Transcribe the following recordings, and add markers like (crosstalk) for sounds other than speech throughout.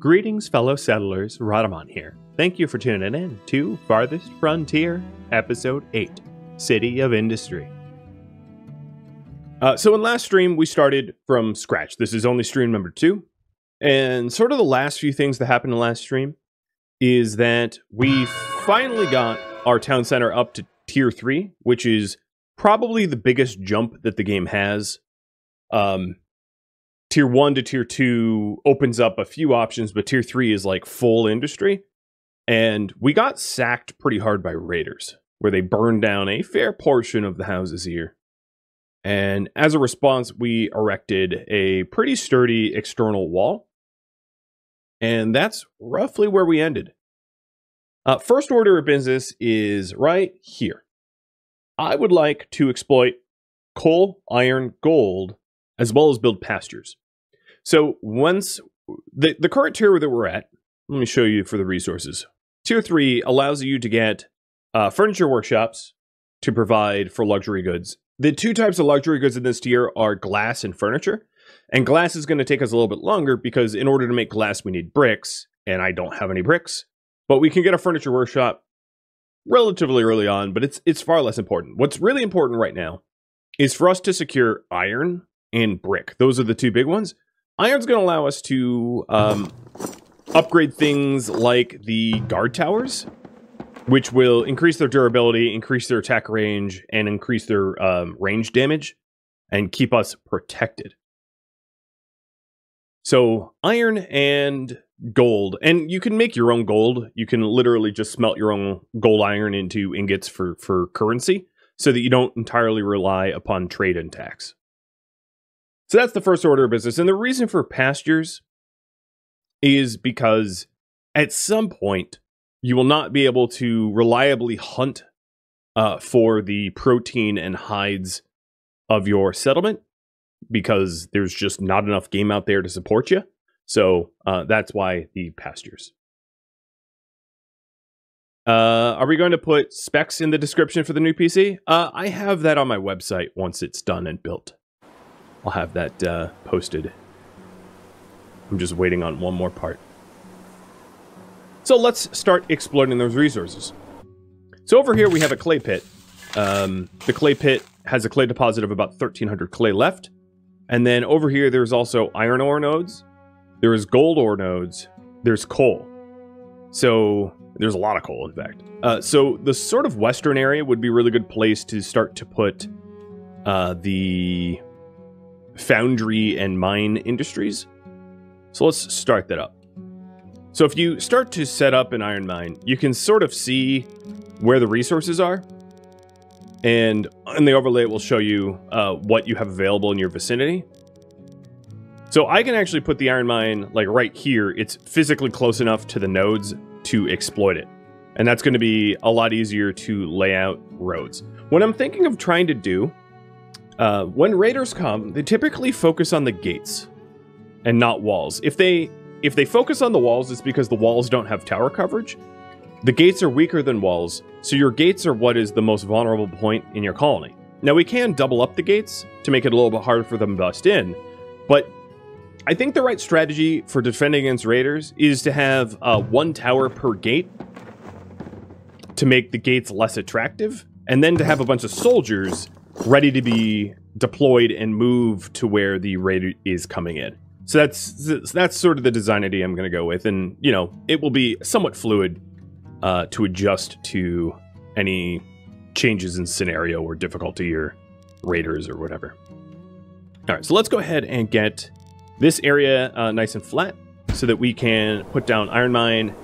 Greetings, fellow settlers. Rhadamant here. Thank you for tuning in to Farthest Frontier, Episode 8 City of Industry. Uh, so, in last stream, we started from scratch. This is only stream number two. And sort of the last few things that happened in last stream is that we finally got our town center up to tier three, which is probably the biggest jump that the game has. Um, tier one to tier two opens up a few options, but tier three is like full industry. And we got sacked pretty hard by raiders, where they burned down a fair portion of the houses here. And as a response, we erected a pretty sturdy external wall. And that's roughly where we ended. Uh, first order of business is right here. I would like to exploit coal, iron, gold, as well as build pastures. So once the, the current tier that we're at, let me show you for the resources. Tier 3 allows you to get uh, furniture workshops to provide for luxury goods. The two types of luxury goods in this tier are glass and furniture. And glass is going to take us a little bit longer because in order to make glass, we need bricks, and I don't have any bricks. But we can get a furniture workshop relatively early on, but it's it's far less important. What's really important right now is for us to secure iron and brick. Those are the two big ones. Iron's going to allow us to um, upgrade things like the guard towers, which will increase their durability, increase their attack range, and increase their um, range damage, and keep us protected. So iron and gold, and you can make your own gold. You can literally just smelt your own gold iron into ingots for for currency, so that you don't entirely rely upon trade and tax. So that's the first order of business. And the reason for pastures is because at some point you will not be able to reliably hunt uh, for the protein and hides of your settlement because there's just not enough game out there to support you. So uh, that's why the pastures. Uh, are we going to put specs in the description for the new PC? Uh, I have that on my website once it's done and built. I'll have that uh, posted. I'm just waiting on one more part. So let's start exploiting those resources. So over here we have a clay pit. Um, the clay pit has a clay deposit of about 1,300 clay left. And then over here there's also iron ore nodes. There is gold ore nodes. There's coal. So there's a lot of coal, in fact. Uh, so the sort of western area would be a really good place to start to put uh, the foundry and mine industries. So let's start that up. So if you start to set up an iron mine, you can sort of see where the resources are. And in the overlay, it will show you uh, what you have available in your vicinity. So I can actually put the iron mine like right here. It's physically close enough to the nodes to exploit it. And that's going to be a lot easier to lay out roads. What I'm thinking of trying to do uh, when raiders come, they typically focus on the gates and not walls. If they if they focus on the walls, it's because the walls don't have tower coverage. The gates are weaker than walls, so your gates are what is the most vulnerable point in your colony. Now we can double up the gates to make it a little bit harder for them to bust in, but I think the right strategy for defending against raiders is to have uh, one tower per gate to make the gates less attractive, and then to have a bunch of soldiers ready to be deployed and move to where the raid is coming in. So that's that's sort of the design idea I'm going to go with, and you know it will be somewhat fluid uh, to adjust to any changes in scenario or difficulty or raiders or whatever. All right, so let's go ahead and get this area uh, nice and flat so that we can put down iron mine,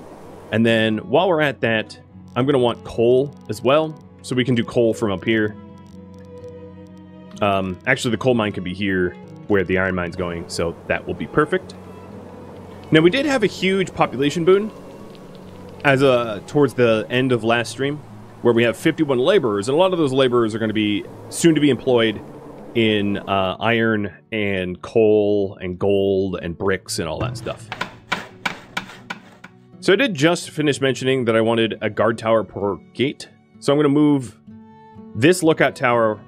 and then while we're at that, I'm going to want coal as well, so we can do coal from up here. Um, actually, the coal mine could be here where the iron mine's going, so that will be perfect. Now, we did have a huge population boon as uh, towards the end of last stream, where we have 51 laborers, and a lot of those laborers are going to be soon to be employed in uh, iron and coal and gold and bricks and all that stuff. So I did just finish mentioning that I wanted a guard tower per gate. So I'm going to move this lookout tower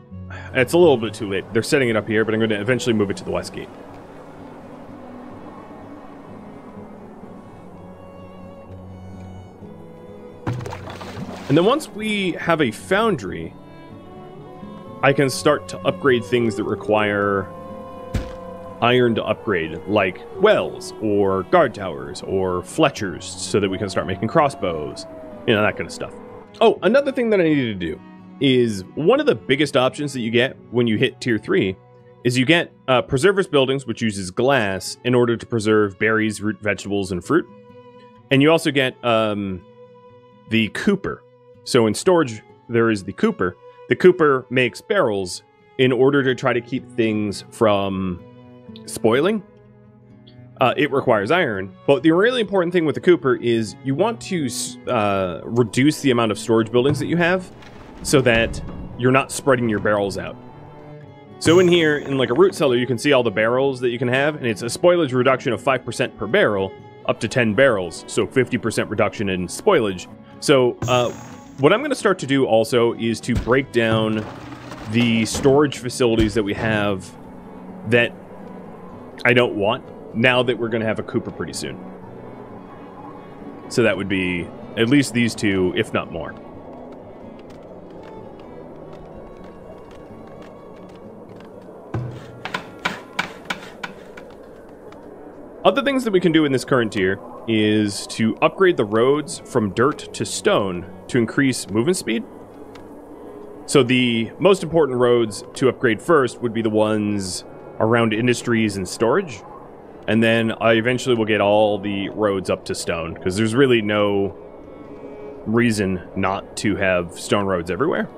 it's a little bit too late. They're setting it up here, but I'm going to eventually move it to the west gate. And then once we have a foundry, I can start to upgrade things that require iron to upgrade, like wells or guard towers or fletchers, so that we can start making crossbows, you know, that kind of stuff. Oh, another thing that I needed to do is one of the biggest options that you get when you hit tier 3 is you get uh, preservers buildings, which uses glass in order to preserve berries, root vegetables, and fruit. And you also get um, the cooper. So in storage, there is the cooper. The cooper makes barrels in order to try to keep things from spoiling. Uh, it requires iron, but the really important thing with the Cooper is you want to uh, reduce the amount of storage buildings that you have so that you're not spreading your barrels out. So in here, in like a root cellar, you can see all the barrels that you can have, and it's a spoilage reduction of 5% per barrel, up to 10 barrels, so 50% reduction in spoilage. So uh, what I'm going to start to do also is to break down the storage facilities that we have that I don't want now that we're going to have a Cooper pretty soon. So that would be at least these two, if not more. Other things that we can do in this current tier is to upgrade the roads from dirt to stone to increase movement speed. So the most important roads to upgrade first would be the ones around industries and storage. And then I eventually will get all the roads up to stone, because there's really no reason not to have stone roads everywhere.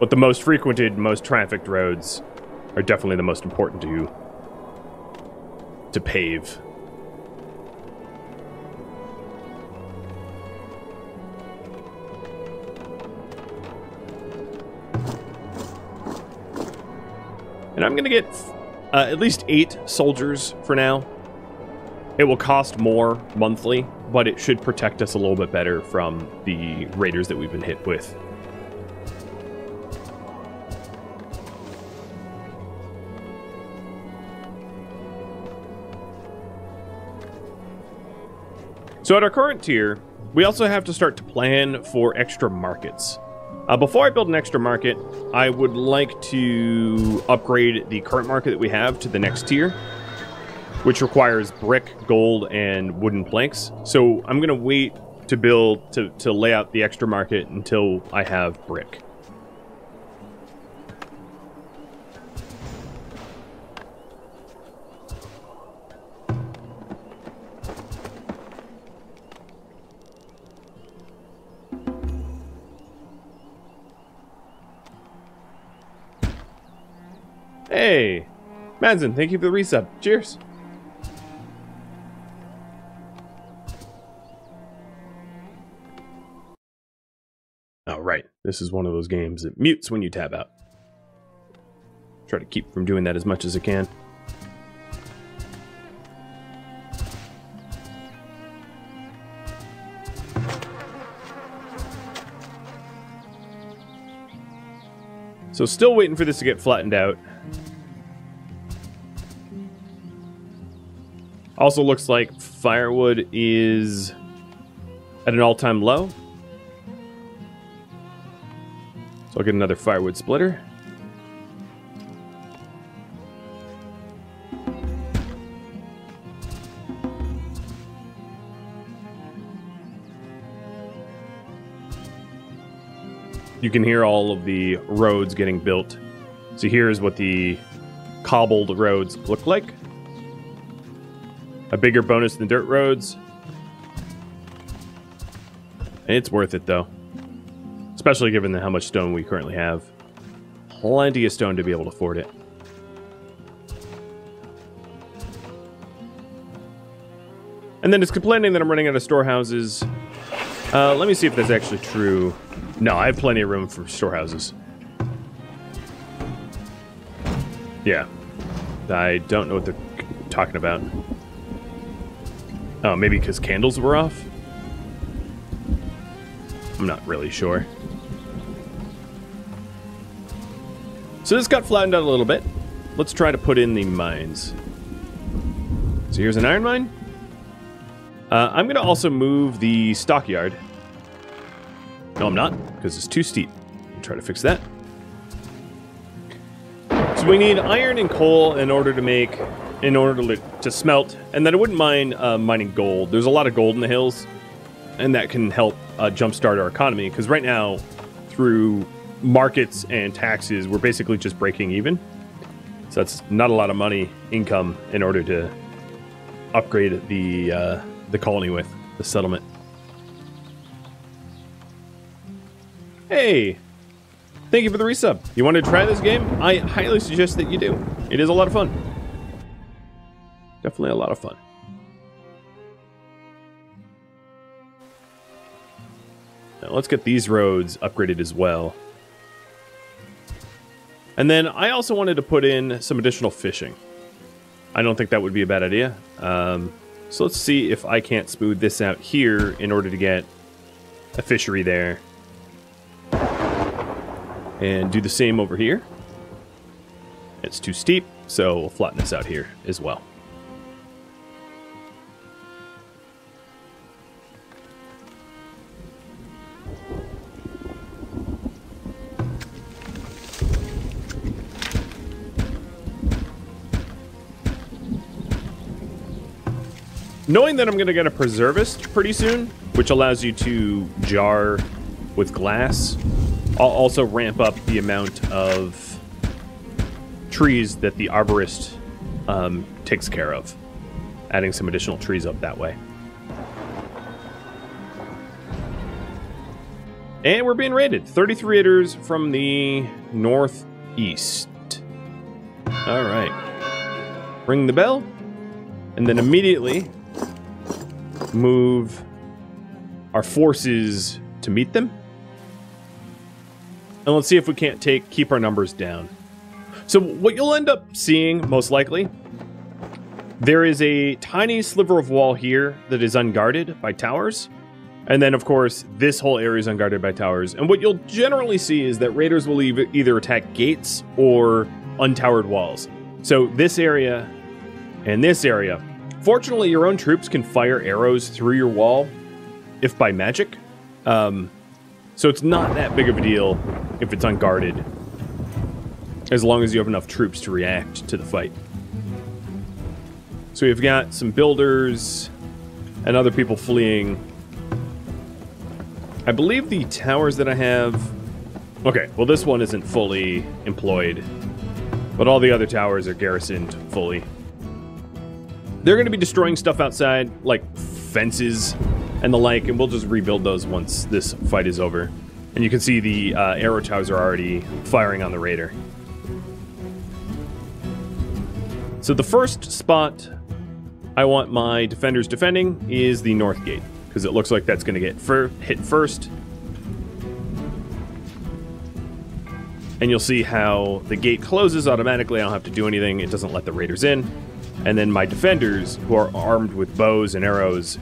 But the most frequented, most trafficked roads are definitely the most important to to pave. And I'm going to get uh, at least eight soldiers for now. It will cost more monthly, but it should protect us a little bit better from the raiders that we've been hit with. So at our current tier, we also have to start to plan for extra markets. Uh, before I build an extra market, I would like to upgrade the current market that we have to the next tier, which requires brick, gold, and wooden planks. So I'm going to wait to build, to, to lay out the extra market until I have brick. Hey! Manson, thank you for the resub. Cheers! Oh, right. This is one of those games that mutes when you tab out. Try to keep from doing that as much as I can. So still waiting for this to get flattened out. Also looks like firewood is at an all-time low. So I'll get another firewood splitter. You can hear all of the roads getting built. So here's what the cobbled roads look like. A bigger bonus than dirt roads. It's worth it, though. Especially given how much stone we currently have. Plenty of stone to be able to afford it. And then it's complaining that I'm running out of storehouses. Uh, let me see if that's actually true. No, I have plenty of room for storehouses. Yeah. I don't know what they're talking about. Oh, maybe because candles were off? I'm not really sure. So this got flattened out a little bit. Let's try to put in the mines. So here's an iron mine. Uh, I'm going to also move the stockyard No, I'm not, because it's too steep. I'll try to fix that. So we need iron and coal in order to make, in order to, to smelt, and then I wouldn't mind uh, mining gold. There's a lot of gold in the hills, and that can help uh, jumpstart our economy, because right now, through markets and taxes, we're basically just breaking even. So that's not a lot of money income in order to upgrade the uh, the colony with the settlement. Hey, thank you for the resub. You want to try this game? I highly suggest that you do. It is a lot of fun. Definitely a lot of fun. Now let's get these roads upgraded as well. And then I also wanted to put in some additional fishing. I don't think that would be a bad idea. Um, so let's see if I can't smooth this out here in order to get a fishery there. And do the same over here. It's too steep, so we'll flatten this out here as well. Knowing that I'm going to get a preservist pretty soon, which allows you to jar with glass, I'll also ramp up the amount of trees that the arborist um, takes care of, adding some additional trees up that way. And we're being raided. 33 raiders from the northeast. All right. Ring the bell. And then immediately move our forces to meet them. And let's see if we can't take keep our numbers down. So what you'll end up seeing, most likely, there is a tiny sliver of wall here that is unguarded by towers. And then, of course, this whole area is unguarded by towers. And what you'll generally see is that raiders will either attack gates or untowered walls. So this area and this area Fortunately, your own troops can fire arrows through your wall, if by magic. Um, so it's not that big of a deal if it's unguarded, as long as you have enough troops to react to the fight. So we've got some builders and other people fleeing. I believe the towers that I have... Okay, well this one isn't fully employed, but all the other towers are garrisoned fully. They're going to be destroying stuff outside, like fences and the like, and we'll just rebuild those once this fight is over. And you can see the uh, arrow towers are already firing on the raider. So the first spot I want my defenders defending is the north gate, because it looks like that's going to get fir hit first. And you'll see how the gate closes automatically. I don't have to do anything. It doesn't let the raiders in. And then my defenders, who are armed with bows and arrows,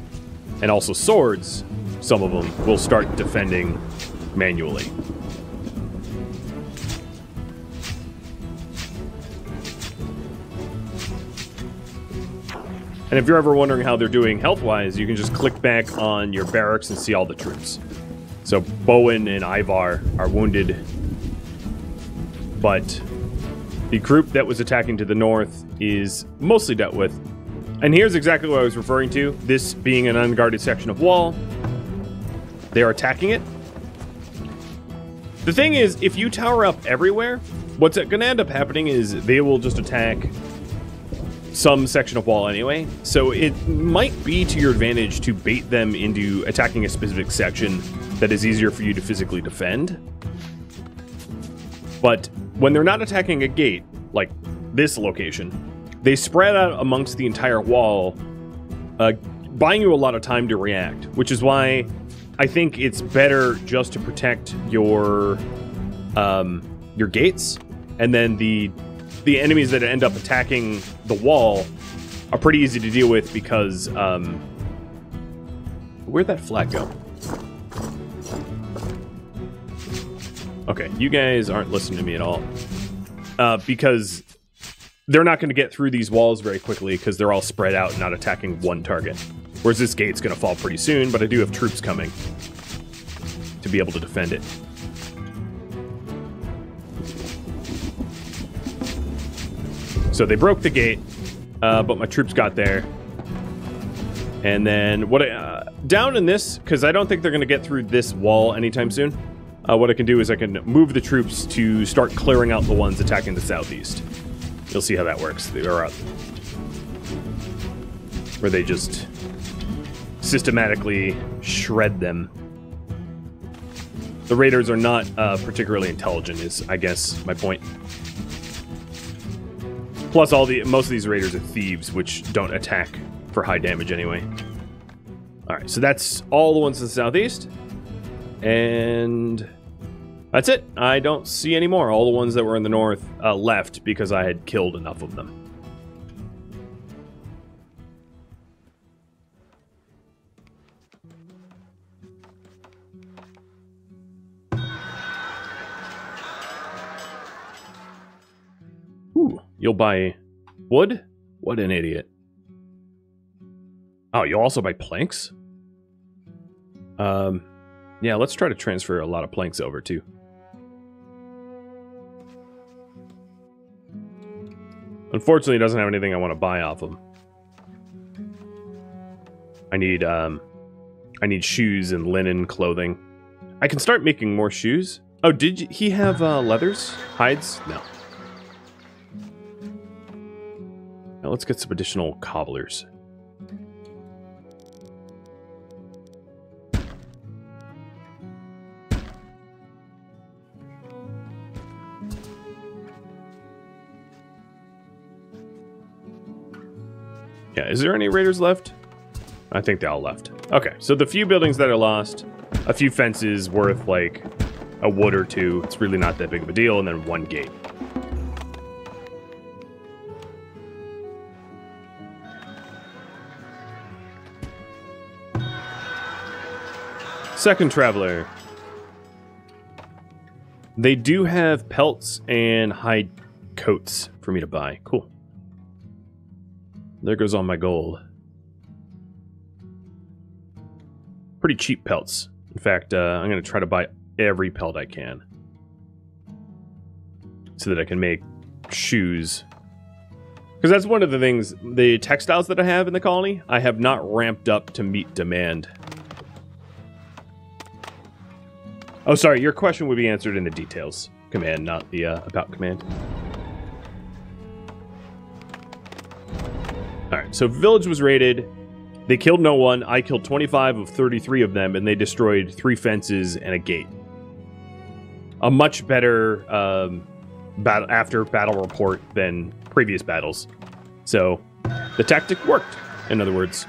and also swords, some of them, will start defending manually. And if you're ever wondering how they're doing health-wise, you can just click back on your barracks and see all the troops. So Bowen and Ivar are wounded, but the group that was attacking to the north is mostly dealt with. And here's exactly what I was referring to this being an unguarded section of wall. They are attacking it. The thing is, if you tower up everywhere, what's going to end up happening is they will just attack some section of wall anyway. So it might be to your advantage to bait them into attacking a specific section that is easier for you to physically defend. But when they're not attacking a gate, like this location, they spread out amongst the entire wall, uh, buying you a lot of time to react, which is why I think it's better just to protect your um, your gates, and then the the enemies that end up attacking the wall are pretty easy to deal with because um, where'd that flag go? Okay, you guys aren't listening to me at all. Uh, because they're not going to get through these walls very quickly because they're all spread out and not attacking one target. Whereas this gate's going to fall pretty soon, but I do have troops coming to be able to defend it. So they broke the gate, uh, but my troops got there. And then what? Uh, down in this, because I don't think they're going to get through this wall anytime soon. Uh, what I can do is I can move the troops to start clearing out the ones attacking the southeast. You'll see how that works. They are where they just systematically shred them. The raiders are not uh, particularly intelligent, is I guess my point. Plus, all the most of these raiders are thieves, which don't attack for high damage anyway. All right, so that's all the ones in the southeast, and that's it. I don't see any more. All the ones that were in the north uh, left because I had killed enough of them. Ooh, you'll buy wood? What an idiot. Oh, you'll also buy planks? Um, yeah, let's try to transfer a lot of planks over, too. Unfortunately, it doesn't have anything I want to buy off him. I need, um, I need shoes and linen clothing. I can start making more shoes. Oh, did he have, uh, leathers? Hides? No. Now let's get some additional cobblers. Yeah, is there any raiders left? I think they all left. Okay, so the few buildings that are lost, a few fences worth like a wood or two, it's really not that big of a deal, and then one gate. Second Traveler. They do have pelts and hide coats for me to buy. Cool. There goes all my gold. Pretty cheap pelts. In fact, uh, I'm going to try to buy every pelt I can. So that I can make shoes. Because that's one of the things, the textiles that I have in the colony, I have not ramped up to meet demand. Oh, sorry, your question would be answered in the details command, not the uh, about command. Alright, so village was raided. They killed no one. I killed 25 of 33 of them, and they destroyed three fences and a gate. A much better um, battle after battle report than previous battles. So the tactic worked, in other words.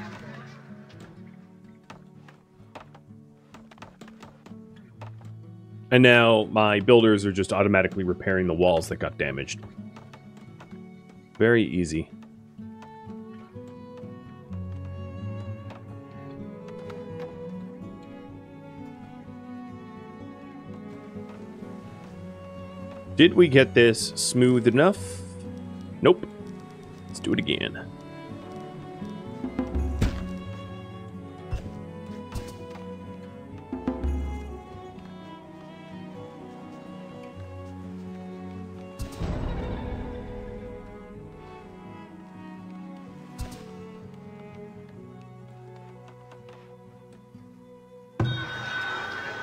And now my builders are just automatically repairing the walls that got damaged. Very easy. Did we get this smooth enough? Nope. Let's do it again.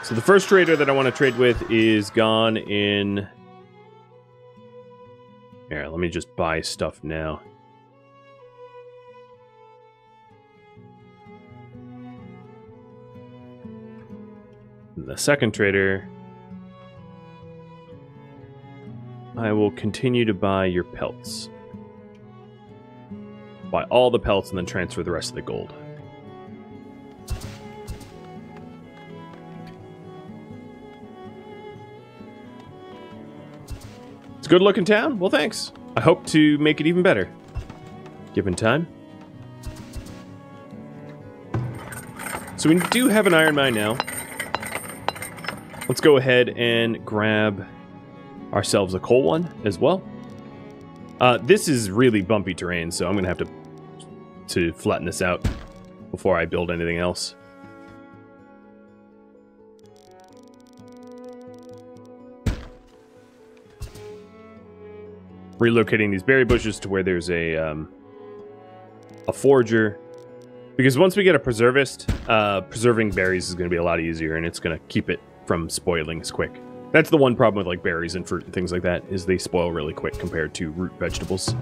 So the first trader that I want to trade with is gone in let me just buy stuff now. The second trader, I will continue to buy your pelts. Buy all the pelts and then transfer the rest of the gold. It's a good looking town? Well, thanks. I hope to make it even better. Given time. So we do have an iron mine now. Let's go ahead and grab ourselves a coal one as well. Uh, this is really bumpy terrain, so I'm going to have to to flatten this out before I build anything else. Relocating these berry bushes to where there's a um, a forager. Because once we get a preservist, uh, preserving berries is going to be a lot easier, and it's going to keep it from spoiling as quick. That's the one problem with like berries and fruit and things like that is they spoil really quick compared to root vegetables.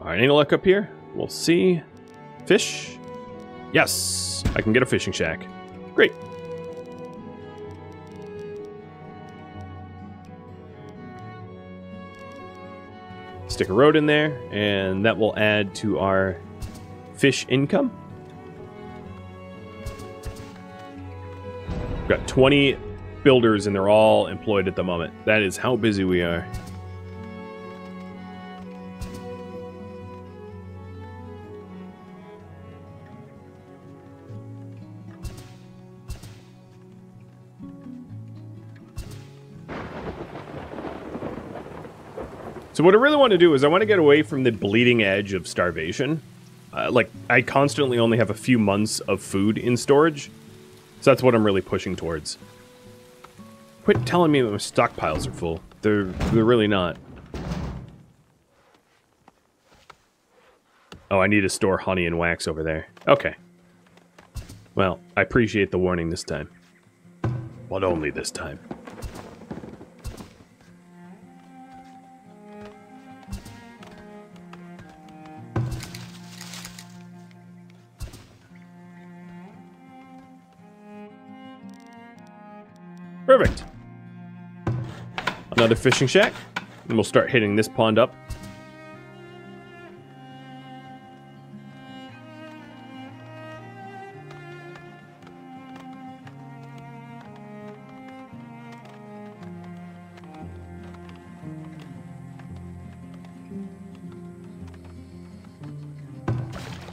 All right, any luck up here? We'll see. Fish? Yes, I can get a fishing shack. Great. Stick a road in there, and that will add to our fish income. We've got 20 builders, and they're all employed at the moment. That is how busy we are. So what I really want to do is I want to get away from the bleeding edge of starvation. Uh, like, I constantly only have a few months of food in storage. So that's what I'm really pushing towards. Quit telling me that my stockpiles are full. They're, they're really not. Oh, I need to store honey and wax over there. Okay. Well, I appreciate the warning this time. But only this time. Another fishing shack. And we'll start hitting this pond up.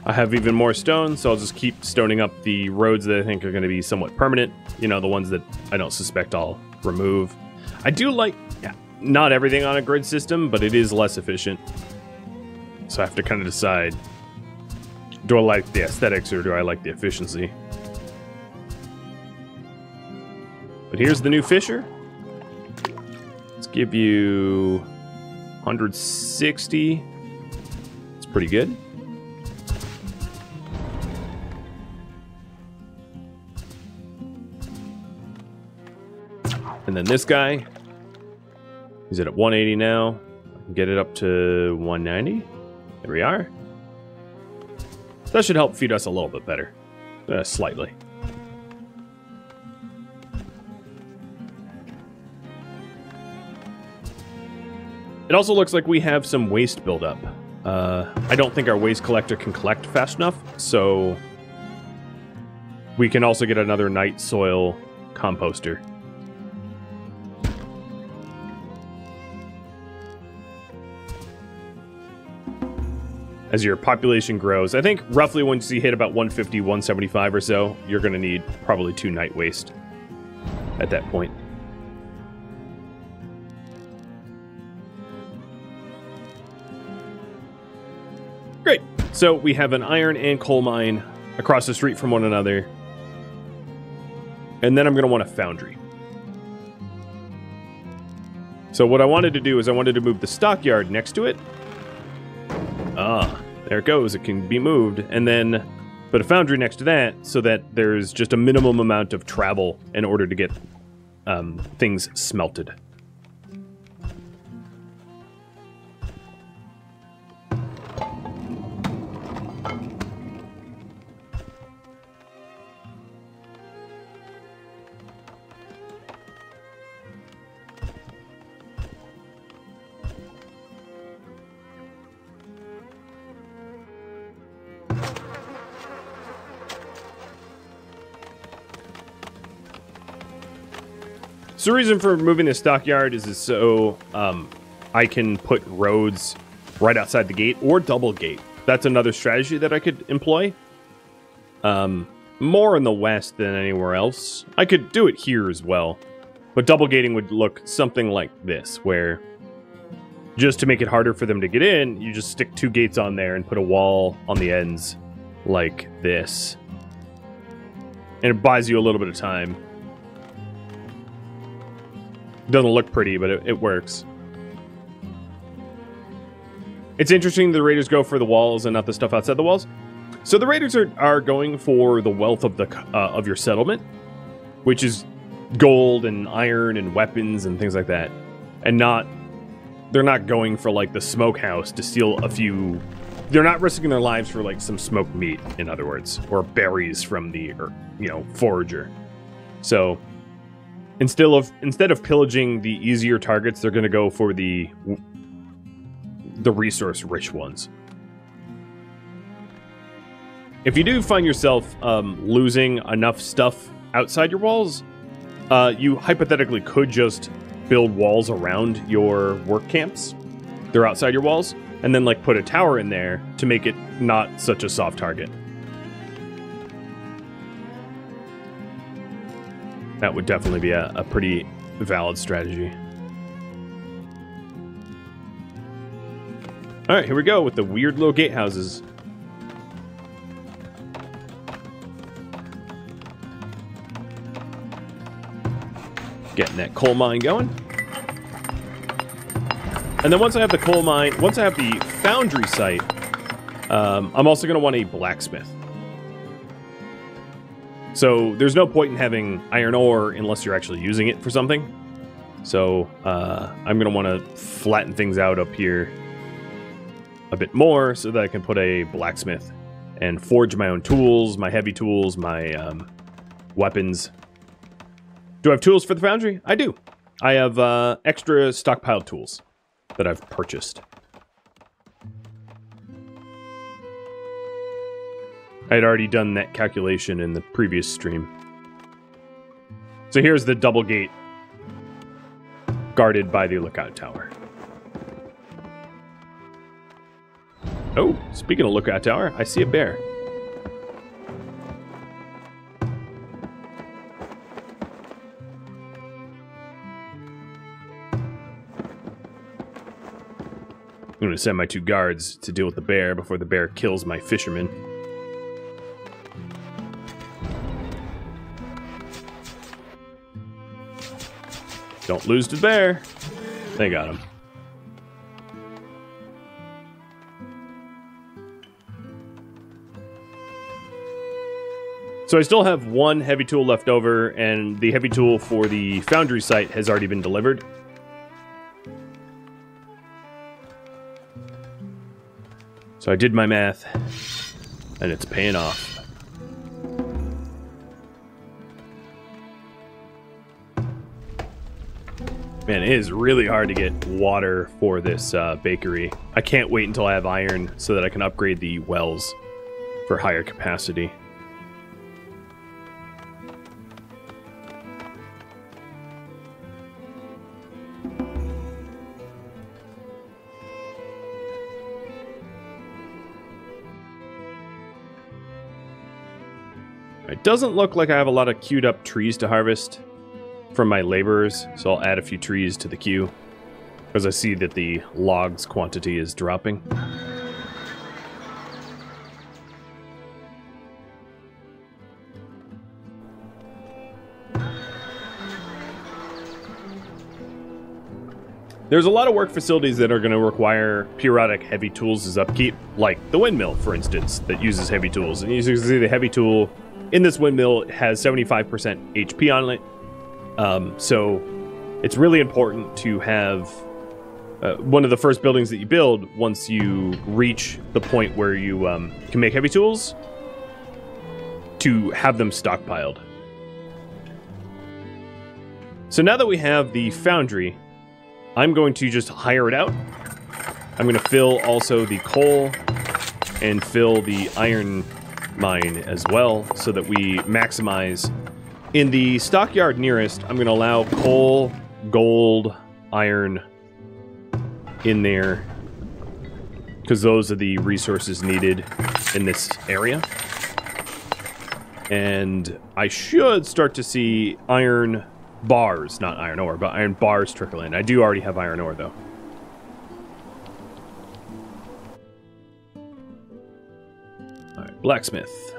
I have even more stone, so I'll just keep stoning up the roads that I think are going to be somewhat permanent. You know, the ones that I don't suspect I'll remove. I do like, not everything on a grid system, but it is less efficient. So I have to kind of decide, do I like the aesthetics or do I like the efficiency? But here's the new Fisher. Let's give you 160. It's pretty good. And then this guy, is it at 180 now? I can get it up to 190. There we are. That should help feed us a little bit better. Uh, slightly. It also looks like we have some waste buildup. Uh, I don't think our waste collector can collect fast enough, so we can also get another night soil composter. As your population grows. I think roughly once you hit about 150, 175 or so, you're going to need probably two night waste at that point. Great. So we have an iron and coal mine across the street from one another. And then I'm going to want a foundry. So what I wanted to do is I wanted to move the stockyard next to it. Ah, there it goes. It can be moved. And then put a foundry next to that so that there's just a minimum amount of travel in order to get um, things smelted. So the reason for moving the stockyard is, is so um, I can put roads right outside the gate or double gate. That's another strategy that I could employ. Um, more in the west than anywhere else. I could do it here as well. But double gating would look something like this, where just to make it harder for them to get in, you just stick two gates on there and put a wall on the ends like this. And it buys you a little bit of time. Doesn't look pretty, but it, it works. It's interesting the raiders go for the walls and not the stuff outside the walls. So the raiders are, are going for the wealth of the uh, of your settlement, which is gold and iron and weapons and things like that, and not they're not going for like the smokehouse to steal a few. They're not risking their lives for like some smoked meat, in other words, or berries from the or, you know forager. So instead of instead of pillaging the easier targets, they're going to go for the the resource rich ones. If you do find yourself um, losing enough stuff outside your walls, uh, you hypothetically could just build walls around your work camps. They're outside your walls, and then like put a tower in there to make it not such a soft target. That would definitely be a, a pretty valid strategy. All right, here we go with the weird little gatehouses. Getting that coal mine going. And then once I have the coal mine, once I have the foundry site, um, I'm also going to want a blacksmith. So there's no point in having iron ore unless you're actually using it for something. So uh, I'm going to want to flatten things out up here a bit more so that I can put a blacksmith and forge my own tools, my heavy tools, my um, weapons. Do I have tools for the foundry? I do. I have uh, extra stockpiled tools that I've purchased. I had already done that calculation in the previous stream. So here's the double gate guarded by the lookout tower. Oh, speaking of lookout tower, I see a bear. I'm to send my two guards to deal with the bear before the bear kills my fisherman. Don't lose to the bear. They got him. So I still have one heavy tool left over, and the heavy tool for the foundry site has already been delivered. So I did my math, and it's paying off. Man, it is really hard to get water for this uh, bakery. I can't wait until I have iron so that I can upgrade the wells for higher capacity. It doesn't look like I have a lot of queued up trees to harvest from my laborers, so I'll add a few trees to the queue because I see that the logs quantity is dropping. There's a lot of work facilities that are going to require periodic heavy tools as upkeep, like the windmill, for instance, that uses heavy tools. And you can see the heavy tool in this windmill has 75% HP on it, um, so it's really important to have uh, one of the first buildings that you build once you reach the point where you um, can make heavy tools to have them stockpiled. So now that we have the foundry, I'm going to just hire it out. I'm going to fill also the coal and fill the iron mine as well so that we maximize in the stockyard nearest, I'm going to allow coal, gold, iron in there because those are the resources needed in this area. And I should start to see iron bars, not iron ore, but iron bars trickle in. I do already have iron ore, though. Alright, blacksmith.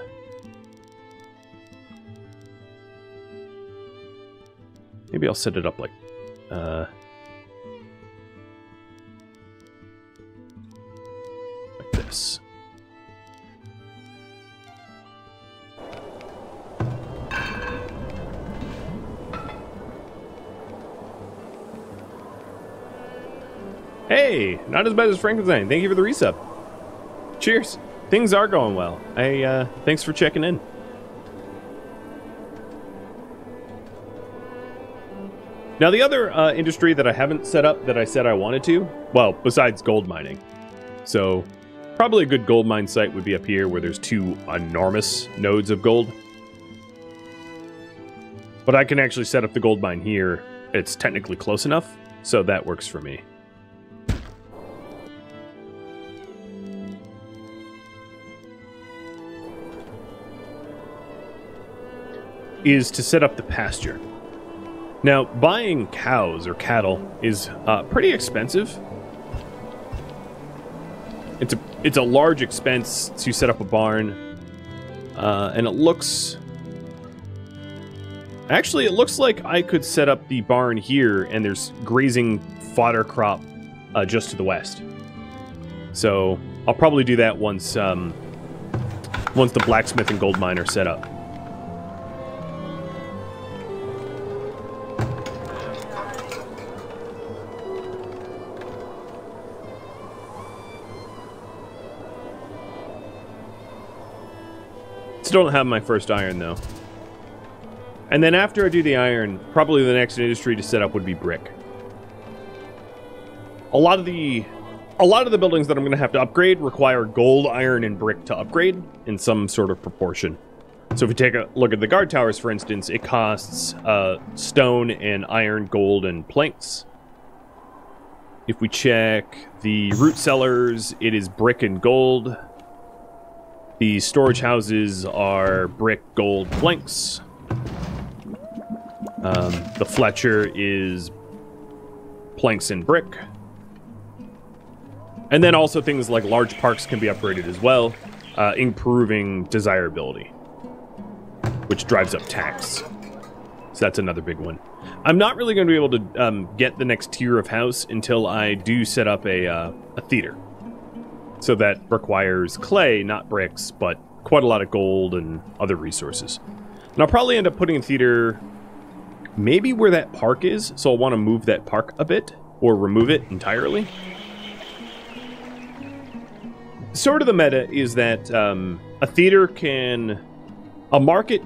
Maybe I'll set it up like, uh, like this. Hey, not as bad as Frankenstein. Thank you for the resub. Cheers. Things are going well. I uh thanks for checking in. Now the other uh, industry that I haven't set up that I said I wanted to, well, besides gold mining. So, probably a good gold mine site would be up here where there's two enormous nodes of gold. But I can actually set up the gold mine here. It's technically close enough, so that works for me. is to set up the pasture. Now, buying cows or cattle is uh, pretty expensive. It's a it's a large expense to set up a barn, uh, and it looks. Actually, it looks like I could set up the barn here, and there's grazing fodder crop uh, just to the west. So I'll probably do that once um, once the blacksmith and gold mine are set up. Still don't have my first iron, though. And then after I do the iron, probably the next industry to set up would be brick. A lot of the a lot of the buildings that I'm going to have to upgrade require gold, iron, and brick to upgrade in some sort of proportion. So if we take a look at the guard towers, for instance, it costs uh, stone and iron, gold, and planks. If we check the root cellars, it is brick and gold. The storage houses are brick gold planks. Um, the Fletcher is planks and brick. And then also things like large parks can be upgraded as well, uh, improving desirability, which drives up tax. So that's another big one. I'm not really going to be able to um, get the next tier of house until I do set up a, uh, a theater. So that requires clay, not bricks, but quite a lot of gold and other resources. And I'll probably end up putting a theater maybe where that park is, so I'll want to move that park a bit, or remove it entirely. Sort of the meta is that um, a theater can... A market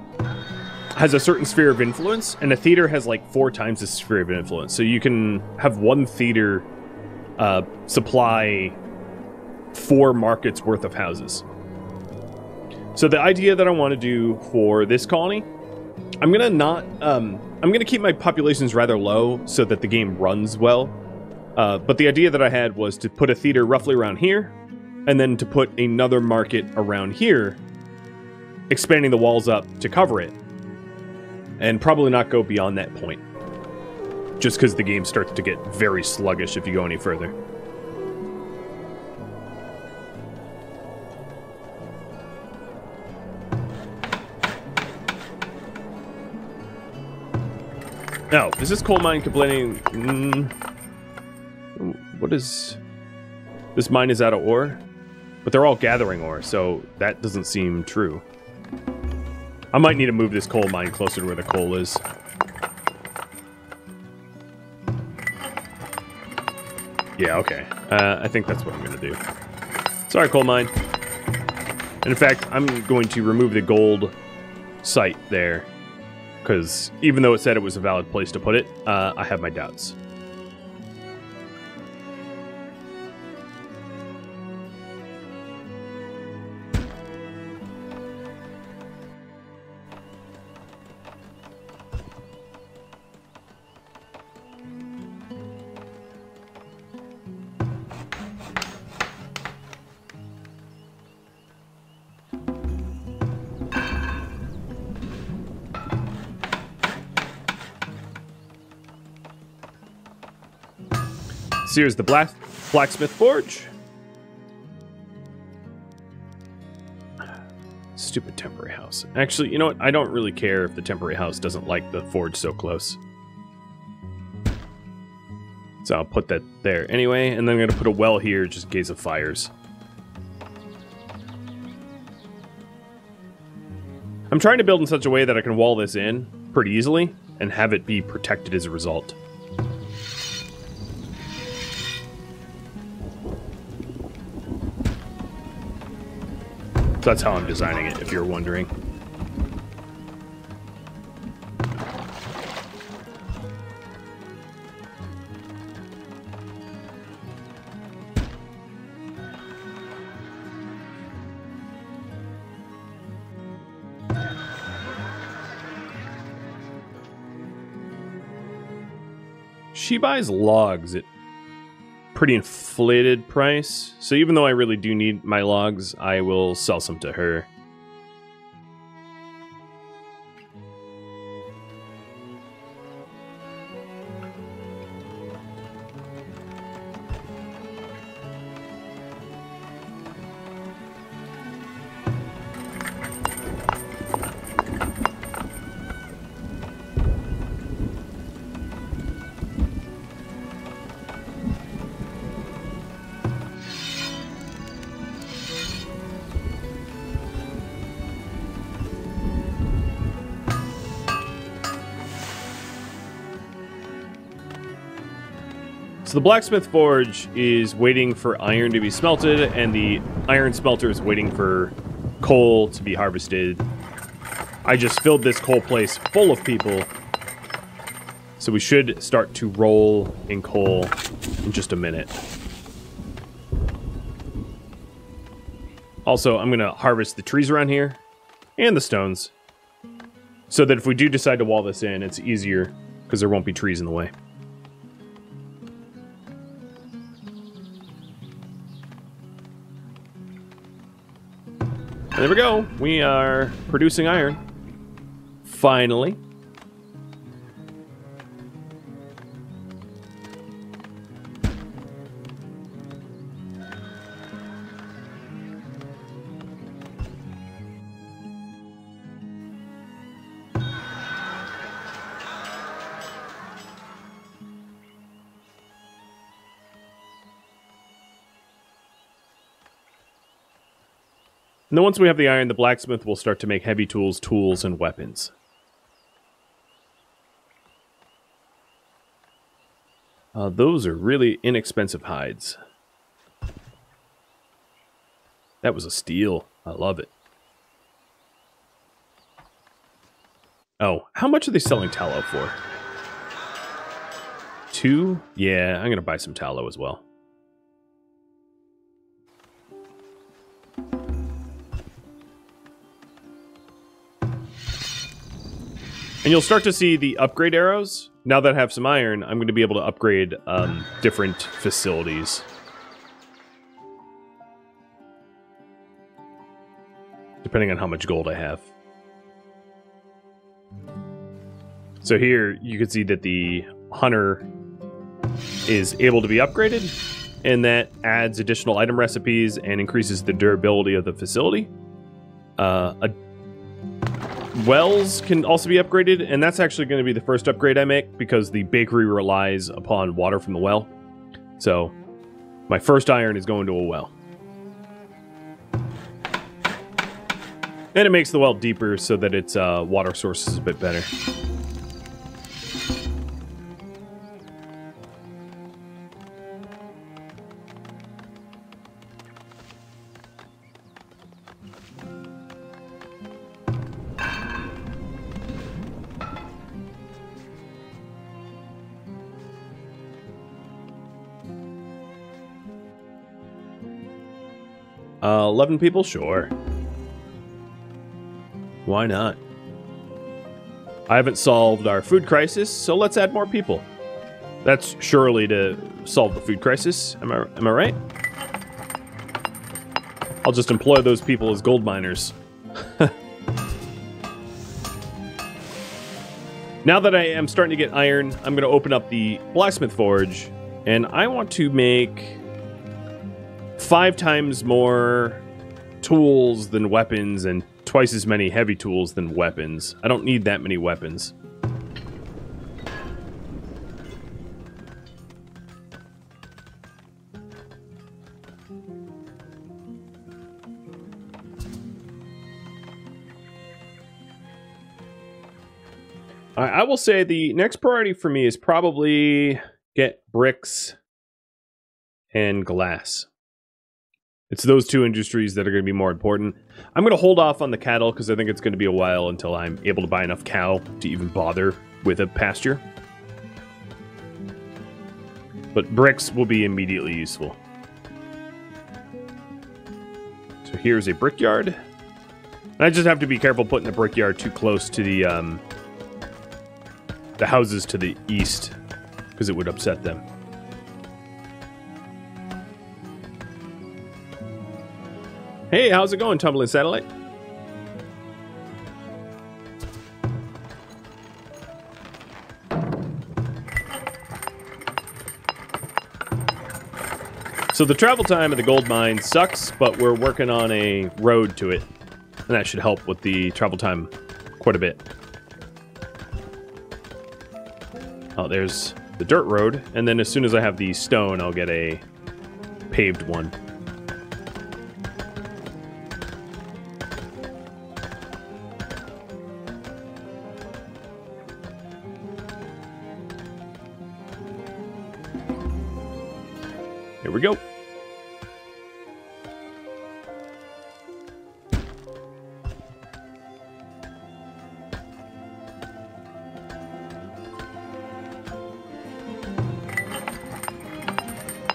has a certain sphere of influence, and a theater has like four times the sphere of influence. So you can have one theater uh, supply four markets worth of houses. So the idea that I want to do for this colony, I'm gonna not, um, I'm gonna keep my populations rather low so that the game runs well. Uh, but the idea that I had was to put a theater roughly around here, and then to put another market around here, expanding the walls up to cover it, and probably not go beyond that point. Just because the game starts to get very sluggish if you go any further. No, is this coal mine complaining? Mm, what is... This mine is out of ore? But they're all gathering ore, so that doesn't seem true. I might need to move this coal mine closer to where the coal is. Yeah, okay. Uh, I think that's what I'm going to do. Sorry, coal mine. And in fact, I'm going to remove the gold site there because even though it said it was a valid place to put it, uh, I have my doubts. Here's the black blacksmith forge. Stupid temporary house. Actually, you know what? I don't really care if the temporary house doesn't like the forge so close. So I'll put that there anyway, and then I'm to put a well here just in case of fires. I'm trying to build in such a way that I can wall this in pretty easily and have it be protected as a result. So that's how I'm designing it, if you're wondering. She buys logs at pretty inflated price. So even though I really do need my logs, I will sell some to her. So the blacksmith forge is waiting for iron to be smelted, and the iron smelter is waiting for coal to be harvested. I just filled this coal place full of people. So we should start to roll in coal in just a minute. Also, I'm going to harvest the trees around here and the stones so that if we do decide to wall this in, it's easier because there won't be trees in the way. There we go. We are producing iron. Finally. And then once we have the iron, the blacksmith will start to make heavy tools, tools, and weapons. Uh, those are really inexpensive hides. That was a steal. I love it. Oh, how much are they selling tallow for? Two? Yeah, I'm going to buy some tallow as well. And you'll start to see the upgrade arrows. Now that I have some iron, I'm going to be able to upgrade um, different facilities. Depending on how much gold I have. So here, you can see that the hunter is able to be upgraded, and that adds additional item recipes and increases the durability of the facility. Uh, wells can also be upgraded, and that's actually going to be the first upgrade I make because the bakery relies upon water from the well. So my first iron is going to a well. And it makes the well deeper so that its uh, water source is a bit better. 11 people? Sure. Why not? I haven't solved our food crisis, so let's add more people. That's surely to solve the food crisis. Am I, am I right? I'll just employ those people as gold miners. (laughs) now that I am starting to get iron, I'm going to open up the blacksmith forge, and I want to make five times more tools than weapons and twice as many heavy tools than weapons. I don't need that many weapons. I, will say the next priority for me is probably get bricks and glass. It's those two industries that are going to be more important. I'm going to hold off on the cattle because I think it's going to be a while until I'm able to buy enough cow to even bother with a pasture. But bricks will be immediately useful. So here's a brickyard. I just have to be careful putting the brickyard too close to the um, the houses to the east because it would upset them. Hey, how's it going, Tumbling Satellite? So the travel time of the gold mine sucks, but we're working on a road to it. And that should help with the travel time quite a bit. Oh, there's the dirt road. And then as soon as I have the stone, I'll get a paved one.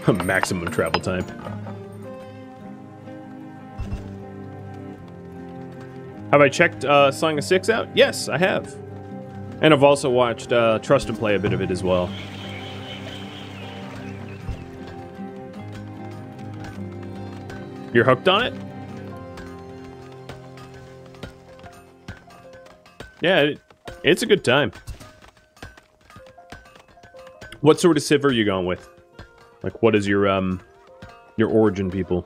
(laughs) Maximum travel time. Have I checked uh, Song of Syx out? Yes, I have. And I've also watched uh, Trust and play a bit of it as well. You're hooked on it? Yeah, it, it's a good time. What sort of civ are you going with? Like, what is your, um, your origin people?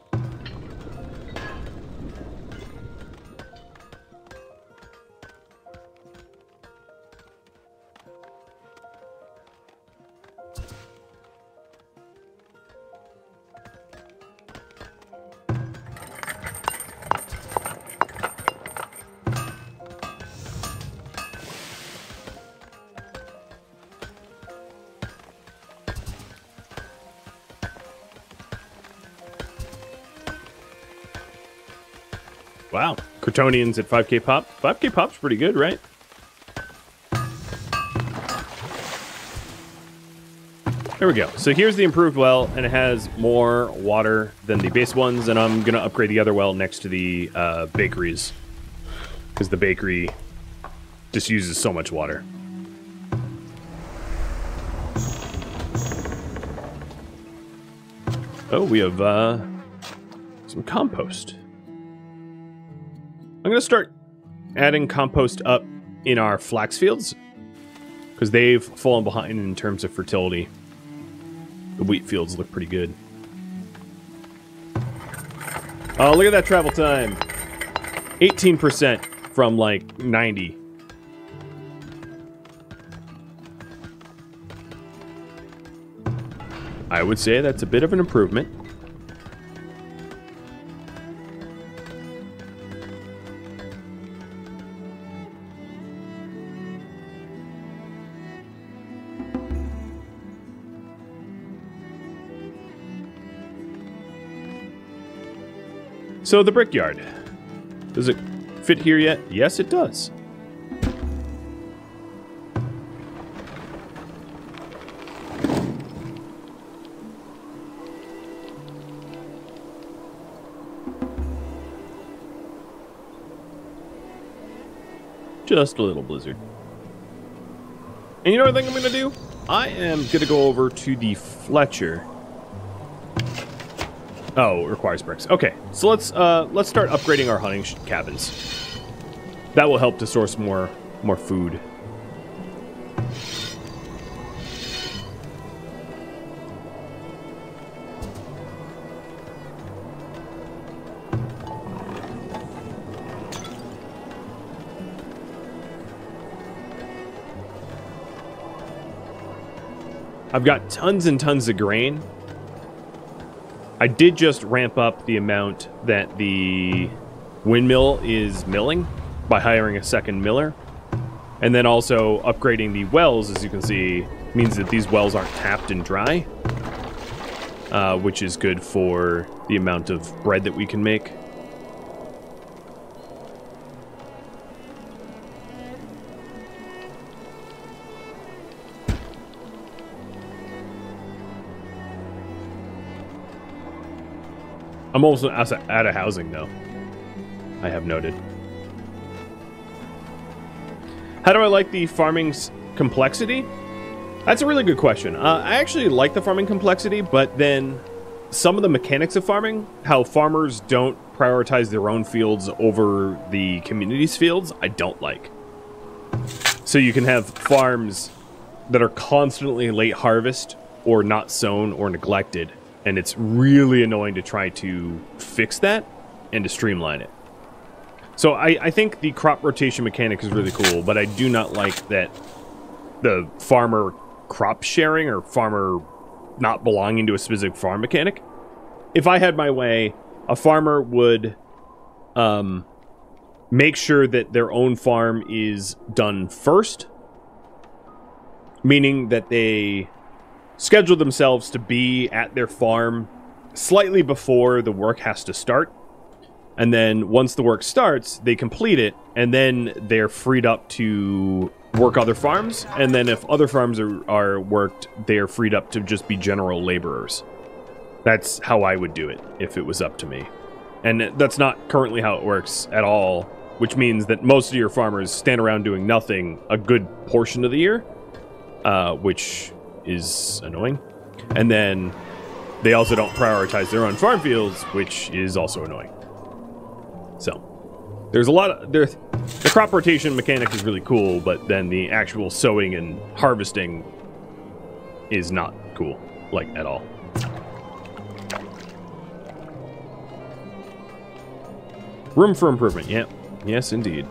Cretonians at 5k pop. 5k pop's pretty good, right? There we go. So here's the improved well, and it has more water than the base ones, and I'm going to upgrade the other well next to the uh, bakeries. Because the bakery just uses so much water. Oh, we have uh, some compost. I'm going to start adding compost up in our flax fields because they've fallen behind in terms of fertility. The wheat fields look pretty good. Oh, look at that travel time. 18% from like 90. I would say that's a bit of an improvement. So the brickyard. Does it fit here yet? Yes, it does. Just a little blizzard. And you know what I think I'm going to do? I am going to go over to the Fletcher Oh, requires bricks. Okay, so let's uh, let's start upgrading our hunting cabins. That will help to source more more food. I've got tons and tons of grain I did just ramp up the amount that the windmill is milling by hiring a second miller. And then also upgrading the wells, as you can see, means that these wells aren't tapped and dry, uh, which is good for the amount of bread that we can make. I'm also out of housing, though. I have noted. How do I like the farming's complexity? That's a really good question. Uh, I actually like the farming complexity, but then some of the mechanics of farming, how farmers don't prioritize their own fields over the community's fields, I don't like. So you can have farms that are constantly late harvest or not sown or neglected and it's really annoying to try to fix that and to streamline it. So I, I think the crop rotation mechanic is really cool, but I do not like that the farmer crop sharing or farmer not belonging to a specific farm mechanic. If I had my way, a farmer would um, make sure that their own farm is done first, meaning that they schedule themselves to be at their farm slightly before the work has to start. And then once the work starts, they complete it, and then they're freed up to work other farms. And then if other farms are, are worked, they are freed up to just be general laborers. That's how I would do it if it was up to me. And that's not currently how it works at all, which means that most of your farmers stand around doing nothing a good portion of the year, uh, which is annoying. And then they also don't prioritize their own farm fields, which is also annoying. So there's a lot of there. The crop rotation mechanic is really cool, but then the actual sowing and harvesting is not cool, like at all. Room for improvement. Yeah. Yes, indeed.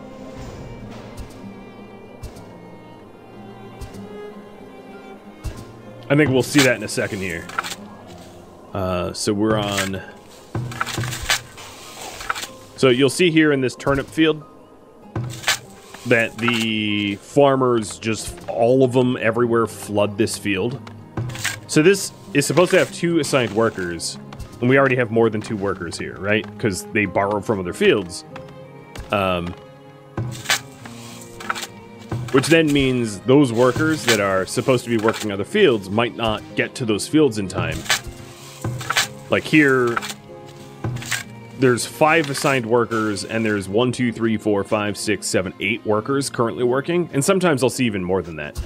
I think we'll see that in a second here. Uh, so we're on... So you'll see here in this turnip field that the farmers just, all of them everywhere flood this field. So this is supposed to have two assigned workers, and we already have more than two workers here, right? Because they borrow from other fields. Um, which then means those workers that are supposed to be working other fields might not get to those fields in time. Like here, there's five assigned workers, and there's one, two, three, four, five, six, seven, eight workers currently working, and sometimes I'll see even more than that.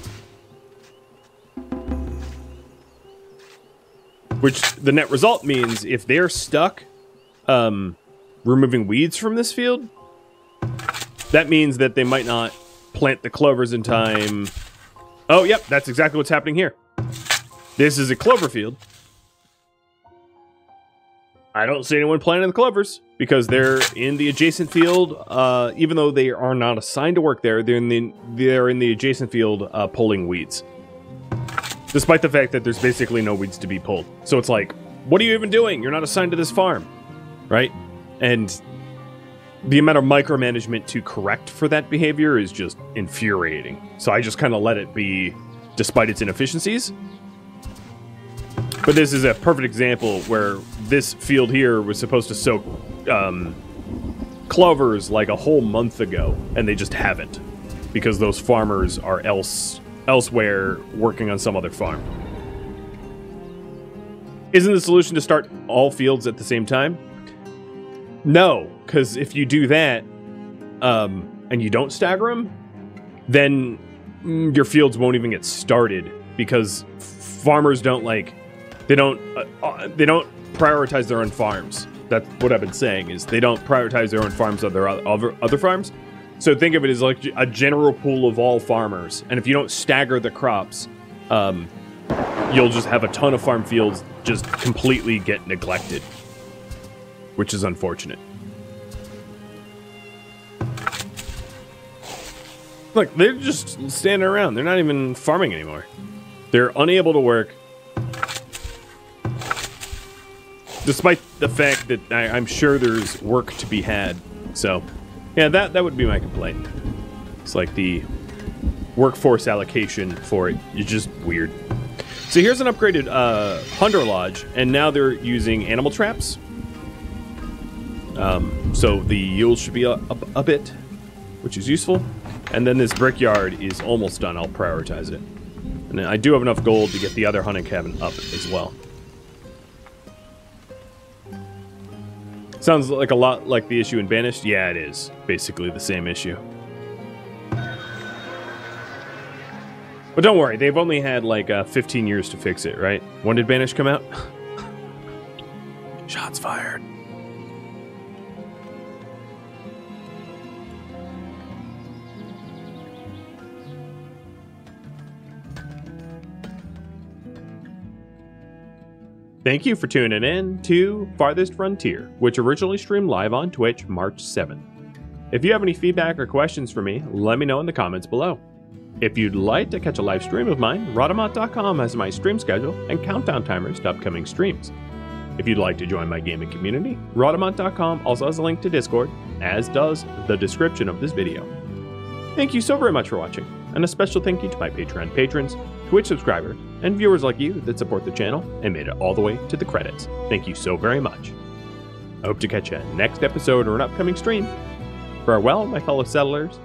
Which the net result means if they're stuck um, removing weeds from this field, that means that they might not plant the clovers in time. Oh, yep, that's exactly what's happening here. This is a clover field. I don't see anyone planting the clovers because they're in the adjacent field. Uh, even though they are not assigned to work there, they're in the they're in the adjacent field uh, pulling weeds. Despite the fact that there's basically no weeds to be pulled, so it's like, what are you even doing? You're not assigned to this farm, right? And the amount of micromanagement to correct for that behavior is just infuriating. So I just kind of let it be, despite its inefficiencies. But this is a perfect example where this field here was supposed to soak um, clovers like a whole month ago, and they just haven't because those farmers are else elsewhere working on some other farm. Isn't the solution to start all fields at the same time? No, because if you do that, um, and you don't stagger them, then mm, your fields won't even get started because farmers don't like they don't uh, uh, they don't prioritize their own farms. That's what I've been saying is they don't prioritize their own farms of their other other farms. So think of it as like a general pool of all farmers, and if you don't stagger the crops, um, you'll just have a ton of farm fields just completely get neglected which is unfortunate. Look, they're just standing around. They're not even farming anymore. They're unable to work. despite the fact that I, I'm sure there's work to be had. So, yeah, that that would be my complaint. It's like the workforce allocation for it is just weird. So here's an upgraded uh, Hunter Lodge, and now they're using animal traps. Um, so the yield should be up a bit, which is useful. And then this brickyard is almost done. I'll prioritize it. And I do have enough gold to get the other hunting cabin up as well. Sounds like a lot like the issue in Banished. Yeah, it is. Basically the same issue. But don't worry, they've only had like uh, 15 years to fix it, right? When did Banish come out? (laughs) Shots fired. Thank you for tuning in to Farthest Frontier, which originally streamed live on Twitch March 7th. If you have any feedback or questions for me, let me know in the comments below. If you'd like to catch a live stream of mine, Rhadamant.com has my stream schedule and countdown timers to upcoming streams. If you'd like to join my gaming community, Rhadamant.com also has a link to Discord, as does the description of this video. Thank you so very much for watching, and a special thank you to my Patreon patrons, Twitch subscribers, and viewers like you that support the channel and made it all the way to the credits. Thank you so very much. I hope to catch you next episode or an upcoming stream. Farewell, my fellow settlers,